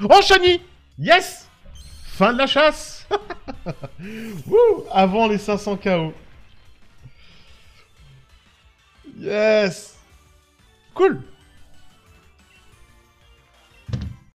Oh, Shani Yes. Fin de la chasse. Wouh Avant les 500 KO. Yes. Cool.